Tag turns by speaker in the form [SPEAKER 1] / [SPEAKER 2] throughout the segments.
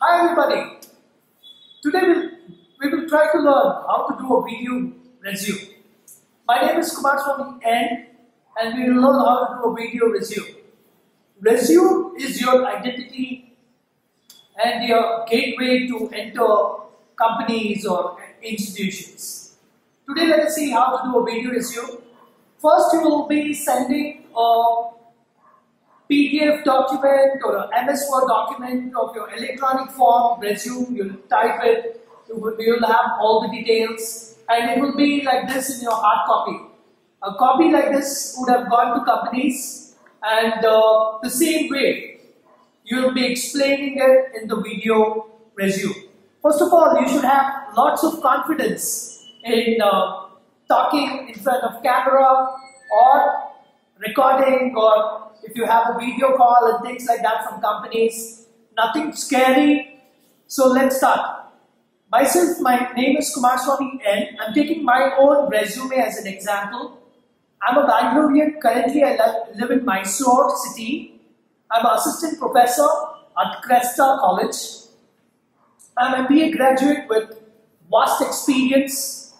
[SPEAKER 1] Hi everybody. Today we'll, we will try to learn how to do a video resume. My name is Kumar Swamy N and we will learn how to do a video resume. Resume is your identity and your gateway to enter companies or institutions. Today let us see how to do a video resume. First you will be sending a PDF document or a MS Word document of your electronic form resume, you'll type it, you'll have all the details and it will be like this in your hard copy. A copy like this would have gone to companies and uh, the same way you will be explaining it in the video resume. First of all, you should have lots of confidence in uh, talking in front of camera or recording or if you have a video call and things like that from companies, nothing scary. So let's start. Myself, my name is Kumar Swamy N. I'm taking my own resume as an example. I'm a Bangalorean. Currently, I live in Mysore city. I'm an assistant professor at Cresta College. I'm a graduate with vast experience.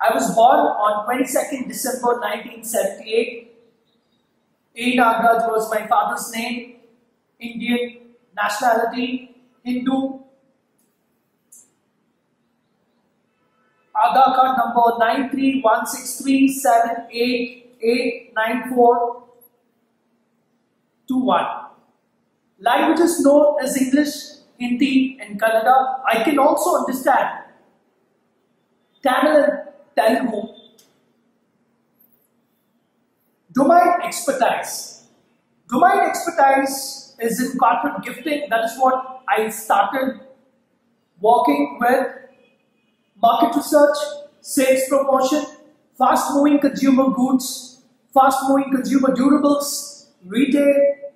[SPEAKER 1] I was born on 22nd December 1978 a. Nagaraj was my father's name, Indian nationality, Hindu. Aadhaar card number 9316378894221. Languages known as English, Hindi and Kannada. I can also understand Tamil and Telugu Domain expertise. Domain expertise is in corporate gifting. That is what I started working with. Market research, sales promotion, fast moving consumer goods, fast moving consumer durables, retail,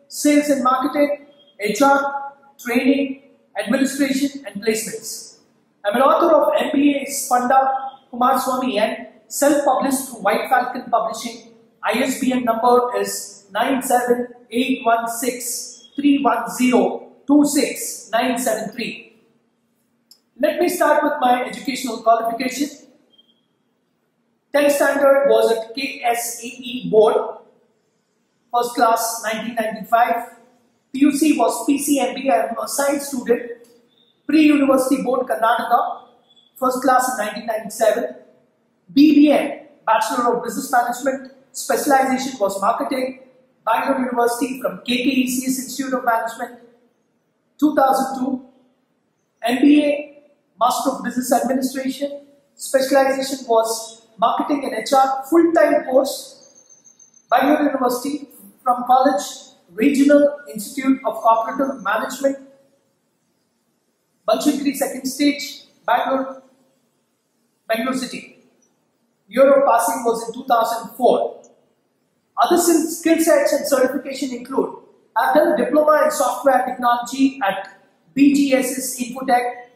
[SPEAKER 1] sales and marketing, HR, training, administration and placements. I'm an author of MBA's Panda Kumar Swamy and self-published through White Falcon Publishing ISBN number is 9781631026973. Let me start with my educational qualification. 10th standard was at KSEE board, first class 1995. PUC was PCMB, I am a science student. Pre-University Board Karnataka, first class in 1997. BBM, Bachelor of Business Management, Specialization was marketing. Bangalore University from KKECS Institute of Management. 2002. MBA, Master of Business Administration. Specialization was marketing and HR. Full-time course. Bangalore University from college. Regional Institute of Cooperative Management. Banashankari second stage. Bangalore. Bangalore City. Year of passing was in 2004. Other skill sets and certification include I've done a diploma in software technology at BGSS Infotech.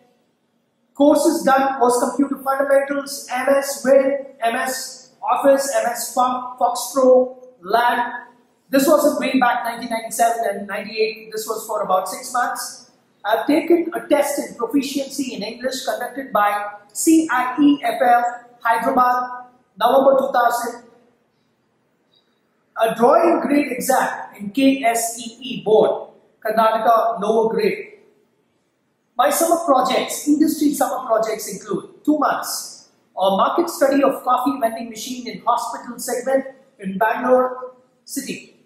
[SPEAKER 1] Courses done was computer fundamentals, MS Word, MS Office, MS FoxPro, LAN. This was way back 1997 and 98. This was for about six months. I've taken a test in proficiency in English conducted by CIEFL Hyderabad, November 2000 a drawing grade exam in KSEE board, Karnataka lower grade. My summer projects, industry summer projects include two months, a market study of coffee vending machine in hospital segment in Bangalore city.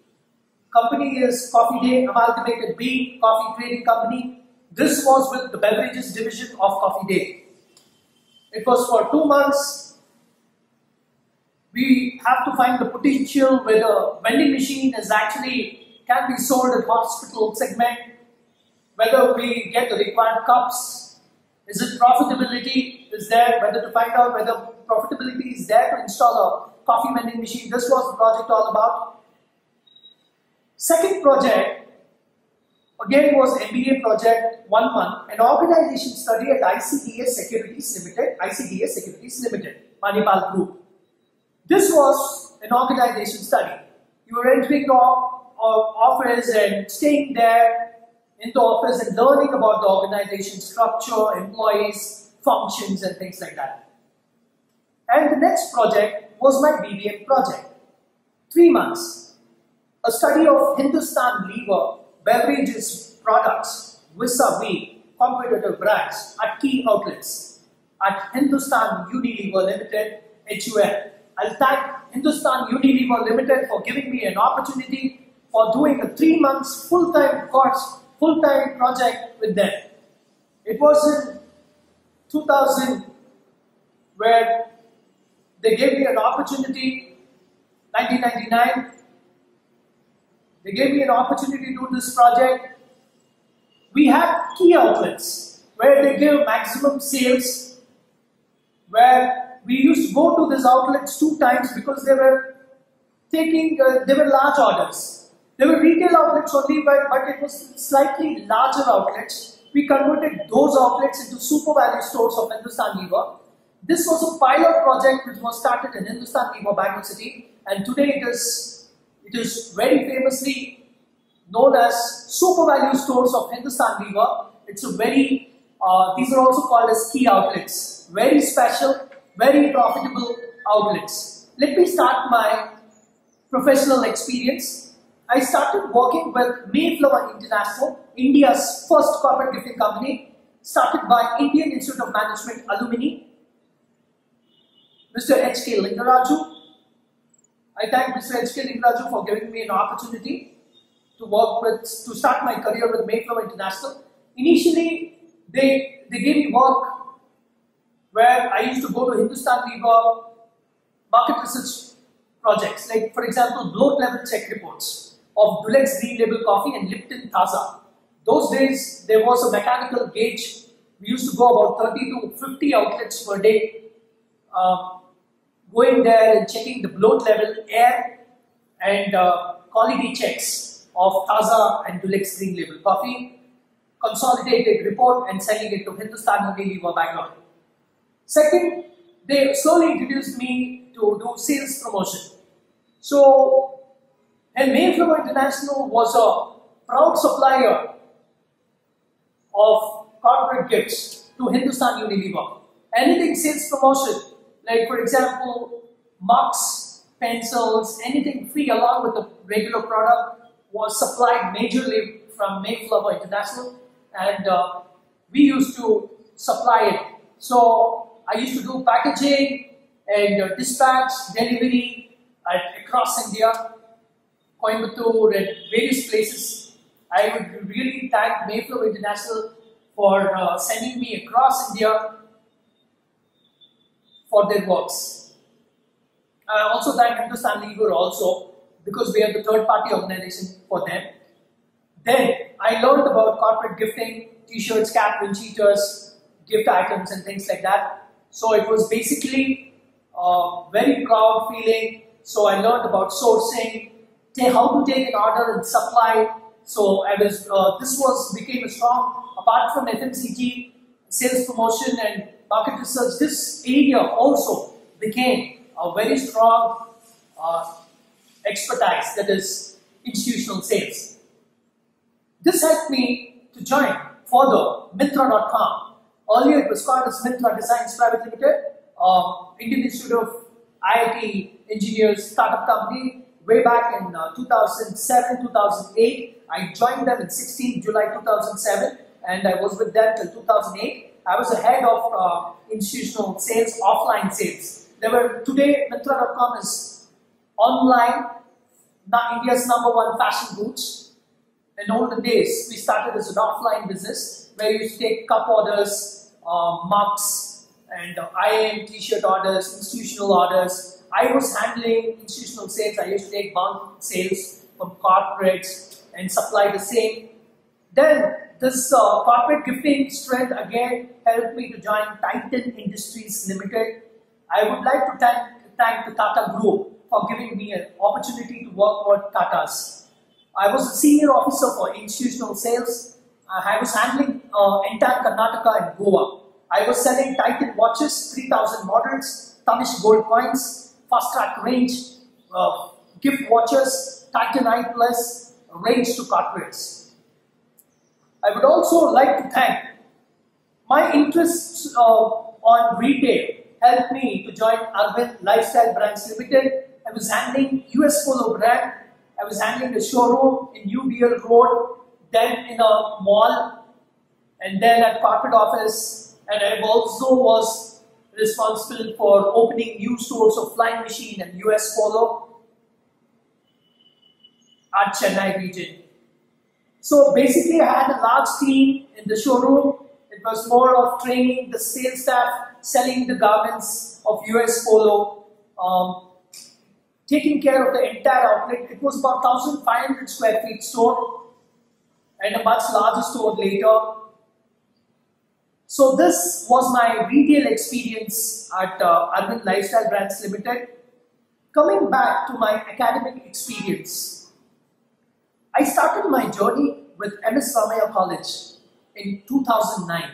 [SPEAKER 1] Company is Coffee Day Amalgamated Bean Coffee Trading Company. This was with the beverages division of Coffee Day. It was for two months we have to find the potential whether vending machine is actually can be sold at hospital segment, whether we get the required cups, is it profitability is there, whether to find out whether profitability is there to install a coffee vending machine. This was the project all about. Second project, again was MBA project, one month, an organization study at ICDS Securities Limited, ICDS Securities Limited, Manipal Group. This was an organization study. You were entering our office and staying there in the office and learning about the organization structure, employees, functions, and things like that. And the next project was my BBM project. Three months. A study of Hindustan Lever beverages products vis-a-vis competitor brands at key outlets at Hindustan Unilever Limited, HUL. I'll thank Hindustan Unilever Limited for giving me an opportunity for doing a three months full-time course, full-time project with them. It was in 2000 where they gave me an opportunity, 1999, they gave me an opportunity to do this project. We had key outlets where they give maximum sales, where we used to go to these outlets two times because they were taking, uh, they were large orders. They were retail outlets only, but, but it was slightly larger outlets. We converted those outlets into super value stores of Hindustan Lever. This was a pilot project which was started in Hindustan Lever, Bangalore City, and today it is, it is very famously known as super value stores of Hindustan Lever. It's a very, uh, these are also called as key outlets. Very special, very profitable outlets. Let me start my professional experience. I started working with Mayflower International, India's first corporate gifting company, started by Indian Institute of Management alumni, Mr. H.K. Lingaraju. I thank Mr. H.K. Lingaraju for giving me an opportunity to work with, to start my career with Mayflower International. Initially, they, they gave me work where I used to go to Hindustan Lever market research projects, like for example, bloat level check reports of Dulux Green Label Coffee and Lipton Taza. Those days, there was a mechanical gauge. We used to go about 30 to 50 outlets per day, uh, going there and checking the bloat level, air, and uh, quality checks of Taza and Dulux Green Label Coffee, consolidated report and selling it to Hindustan Unilever Bangalore. Second, they slowly introduced me to do sales promotion. So, and Mayflower International was a proud supplier of corporate gifts to Hindustan Unilever. Anything sales promotion, like for example, mugs, pencils, anything free along with the regular product was supplied majorly from Mayflower International and uh, we used to supply it. So I used to do packaging and uh, dispatch, delivery across India, Coimbatore and various places. I would really thank Mayflower International for uh, sending me across India for their works. I also thank Hindustan Lever also because we are the third party organization for them. Then I learned about corporate gifting, t-shirts, cap, wind cheaters, gift items and things like that. So it was basically a very proud feeling. So I learned about sourcing, how to take an order and supply. So I was, uh, this was became a strong, apart from FMCG, sales promotion and market research, this area also became a very strong uh, expertise that is institutional sales. This helped me to join further Myntra.com. Earlier it was called as Myntra Designs Private Limited, uh, Indian Institute of IIT Engineers startup company way back in uh, 2007, 2008. I joined them in 16 July 2007 and I was with them till 2008. I was the head of uh, institutional sales, offline sales. There were today Myntra.com is online, India's number one fashion boots. In olden days, we started as an offline business where you take cup orders, uh, mugs, and uh, IAM t-shirt orders, institutional orders. I was handling institutional sales. I used to take bulk sales from corporates and supply the same. Then this uh, corporate gifting strength again helped me to join Titan Industries Limited. I would like to thank, thank the Tata Group for giving me an opportunity to work with Tatas. I was a senior officer for institutional sales. Uh, I was handling uh, entire Karnataka and Goa. I was selling Titan watches, 3000 models, Tanishq gold coins, Fastrack range, uh, gift watches, Titan I Plus range to corporates. I would also like to thank my interests uh, on retail helped me to join Arvind Lifestyle Brands Limited. I was handling US Polo brand. I was handling the showroom in New Road, then in a mall, and then at corporate office. And I also was responsible for opening new stores of Flying Machine and US Polo at Chennai region. So basically, I had a large team in the showroom. It was more of training the sales staff, selling the garments of US Polo, um, taking care of the entire outlet. It was about 1,500 square feet store and a much larger store later. So this was my retail experience at uh, Arvind Lifestyle Brands Limited. Coming back to my academic experience, I started my journey with MS Ramaiah College in 2009,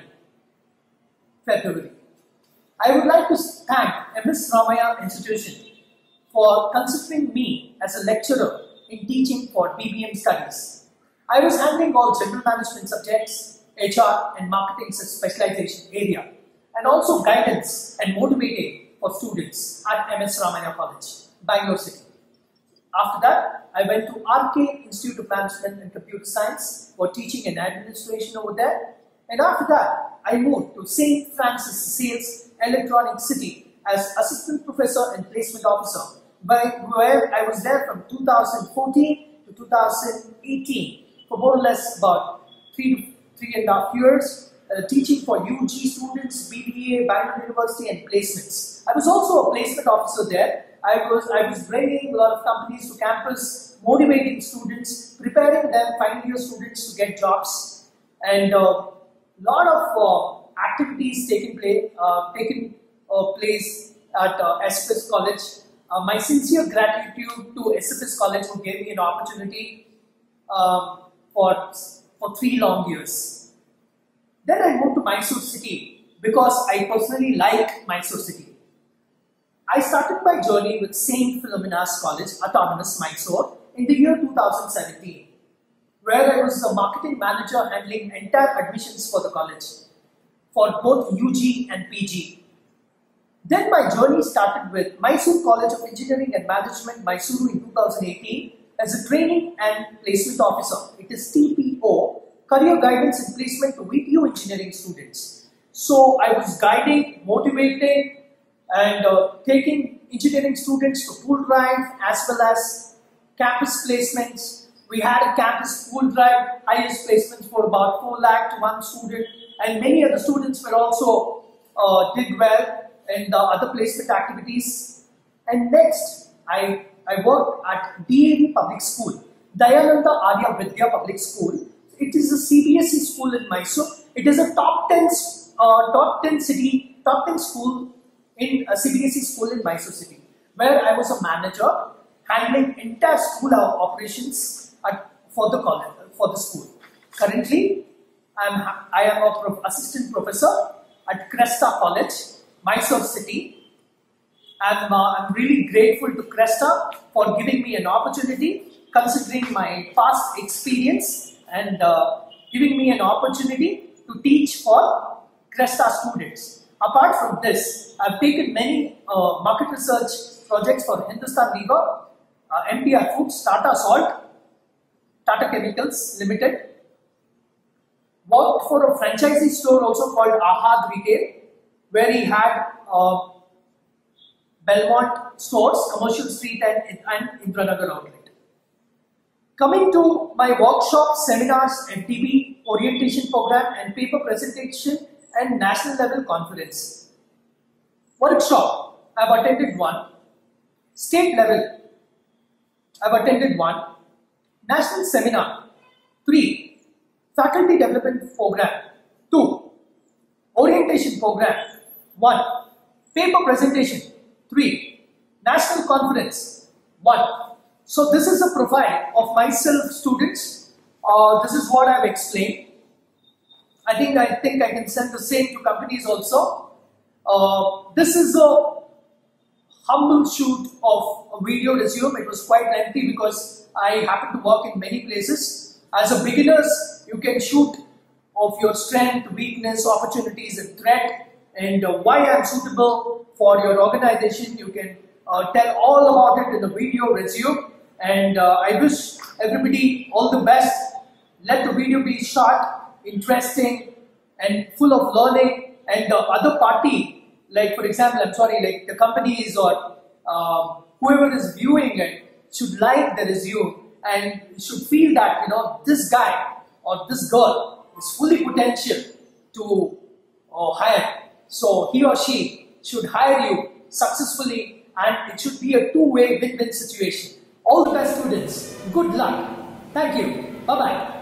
[SPEAKER 1] February. I would like to thank MS Ramaiah Institution for considering me as a lecturer in teaching for BBM studies. I was handling all general management subjects, HR and marketing specialization area, and also guidance and motivating for students at MS Ramaiah College, Bangalore City. After that, I went to RK Institute of Management and Computer Science for teaching and administration over there. And after that, I moved to St. Francis Sales Electronic City as Assistant Professor and Placement Officer, where I was there from 2014 to 2018 for more or less about three three and a half years, uh, teaching for UG students, BBA, Bangalore University, and placements. I was also a placement officer there I was, I was bringing a lot of companies to campus, motivating students, preparing them, year students to get jobs, and a uh, lot of uh, activities taking place, uh, taking uh, place at uh, SFS College. Uh, my sincere gratitude to SFS College who gave me an opportunity um, for, for three long years. Then I moved to Mysore City because I personally like Mysore City. I started my journey with St. Philomena's College, Autonomous, Mysore in the year 2017, where I was the marketing manager handling entire admissions for the college for both UG and PG. Then my journey started with Mysore College of Engineering and Management, Mysuru in 2018 as a training and placement officer. It is TPO, Career Guidance and Placement to VTU Engineering students. So I was guiding, motivating, and uh, taking engineering students to pool drive as well as campus placements. We had a campus pool drive, highest placements for about 4 lakh to one student and many other students were also uh, did well in the other placement activities. And next, I, I worked at DAV Public School, Dayananda Arya Vidya Public School. It is a CBSE school in Mysore. It is a top 10, uh, top 10 city, top 10 school in a CBSE school in Mysore City, where I was a manager handling entire school operations at, for the college, for the school. Currently, I'm, I am a assistant professor at Cresta College, Mysore City. And uh, I'm really grateful to Cresta for giving me an opportunity, considering my past experience and uh, giving me an opportunity to teach for Cresta students. Apart from this, I've taken many uh, market research projects for Hindustan Lever, uh, MTR Foods, Tata Salt, Tata Chemicals Limited. Worked for a franchisee store also called Ahad Retail, where he had uh, Belmont stores, Commercial Street and, and Indiranagar outlet. Coming to my workshop, seminars, FDP, orientation program and paper presentation and national level conference. Workshop, I've attended one. State level, I've attended one. National seminar, three. Faculty development program, two. Orientation program, one. Paper presentation, three. National conference, one. So this is a profile of myself students. Uh, this is what I've explained. I think I think I can send the same to companies also. Uh, this is a humble shoot of a video resume. It was quite lengthy because I happen to work in many places. As a beginners, you can shoot of your strength, weakness, opportunities, and threat, and uh, why I'm suitable for your organization. You can uh, tell all about it in the video resume. And uh, I wish everybody all the best. Let the video be short, interesting, and full of learning. And the other party, like for example, I'm sorry, like the companies or um, whoever is viewing it should like the resume and should feel that you know this guy or this girl is fully potential to uh, hire. So he or she should hire you successfully and it should be a two-way win-win situation. All the best students, good luck. Thank you. Bye-bye.